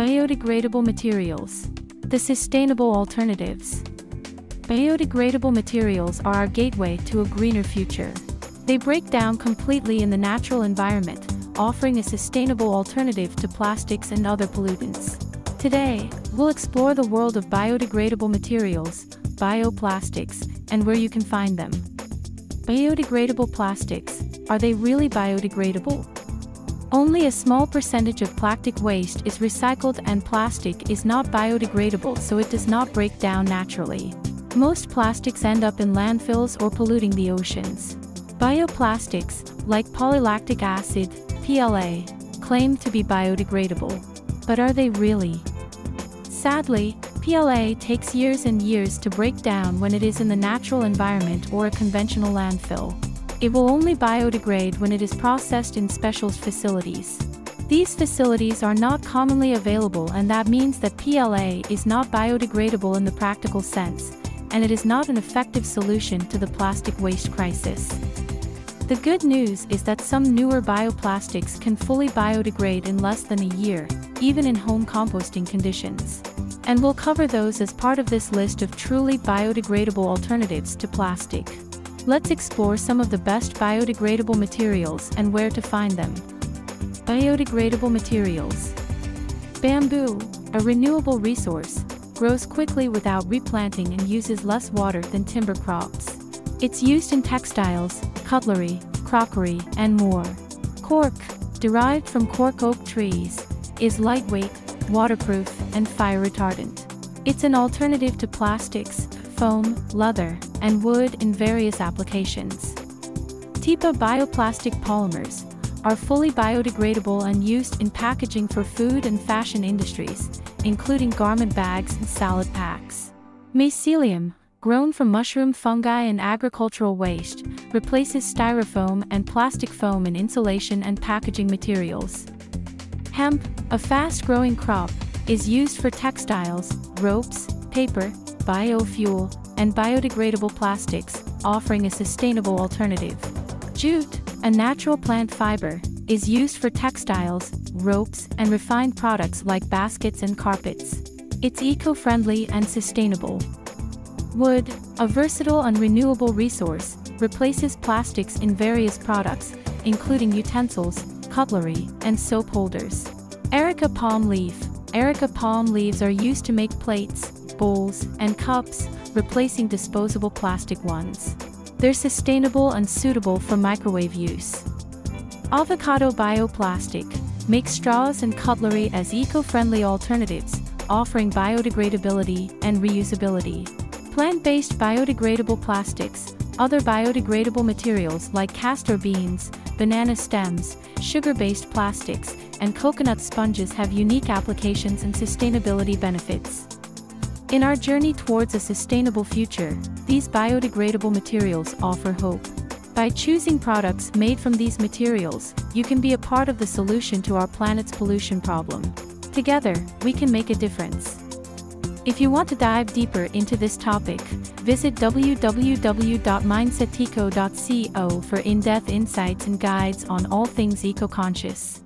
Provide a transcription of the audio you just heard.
Biodegradable materials. The sustainable alternatives. Biodegradable materials are our gateway to a greener future. They break down completely in the natural environment, offering a sustainable alternative to plastics and other pollutants. Today, we'll explore the world of biodegradable materials, bioplastics, and where you can find them. Biodegradable plastics, are they really biodegradable? Only a small percentage of plastic waste is recycled and plastic is not biodegradable so it does not break down naturally. Most plastics end up in landfills or polluting the oceans. Bioplastics, like polylactic acid, PLA, claim to be biodegradable. But are they really? Sadly, PLA takes years and years to break down when it is in the natural environment or a conventional landfill. It will only biodegrade when it is processed in special facilities. These facilities are not commonly available and that means that PLA is not biodegradable in the practical sense, and it is not an effective solution to the plastic waste crisis. The good news is that some newer bioplastics can fully biodegrade in less than a year, even in home composting conditions. And we'll cover those as part of this list of truly biodegradable alternatives to plastic. Let's explore some of the best biodegradable materials and where to find them. Biodegradable materials. Bamboo, a renewable resource, grows quickly without replanting and uses less water than timber crops. It's used in textiles, cutlery, crockery, and more. Cork, derived from cork oak trees, is lightweight, waterproof, and fire retardant. It's an alternative to plastics, foam, leather, and wood in various applications. TIPA bioplastic polymers are fully biodegradable and used in packaging for food and fashion industries, including garment bags and salad packs. Mycelium, grown from mushroom fungi and agricultural waste, replaces styrofoam and plastic foam in insulation and packaging materials. Hemp, a fast-growing crop, is used for textiles, ropes, paper, biofuel, and biodegradable plastics, offering a sustainable alternative. Jute, a natural plant fiber, is used for textiles, ropes, and refined products like baskets and carpets. It's eco-friendly and sustainable. Wood, a versatile and renewable resource, replaces plastics in various products, including utensils, cutlery, and soap holders. Areca palm leaf. Areca palm leaves are used to make plates, bowls, and cups, replacing disposable plastic ones. They're sustainable and suitable for microwave use. Avocado Bioplastic makes straws and cutlery as eco-friendly alternatives, offering biodegradability and reusability. Plant-based biodegradable plastics, other biodegradable materials like castor beans, banana stems, sugar-based plastics, and coconut sponges have unique applications and sustainability benefits. In our journey towards a sustainable future, these biodegradable materials offer hope. By choosing products made from these materials, you can be a part of the solution to our planet's pollution problem. Together, we can make a difference. If you want to dive deeper into this topic, visit www.mindseteco.co for in-depth insights and guides on all things eco-conscious.